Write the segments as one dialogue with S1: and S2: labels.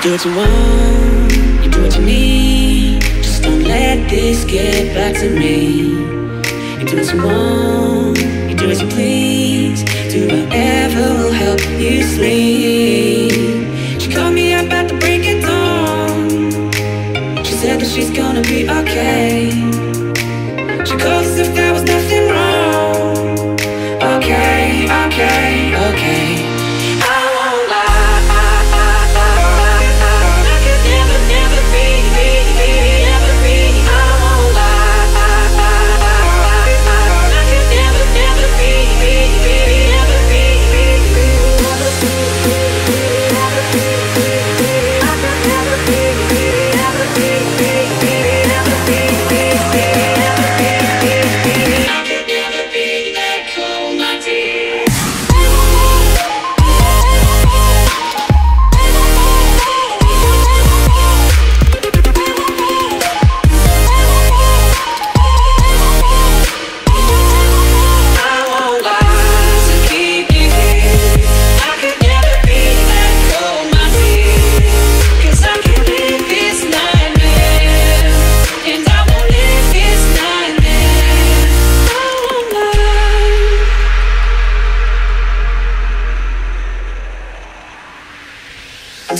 S1: do what you want, you do what you need. Just don't let this get back to me. You do what you want, you do as you please. Do whatever will help you sleep. She called me up at the break of dawn. She said that she's gonna be okay. She called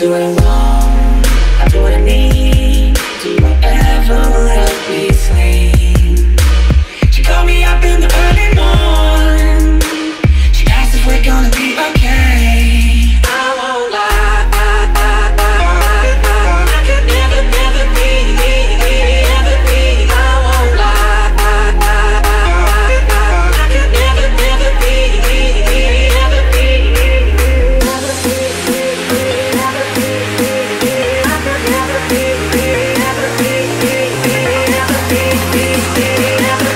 S1: do wrong. I do what I need. Baby, never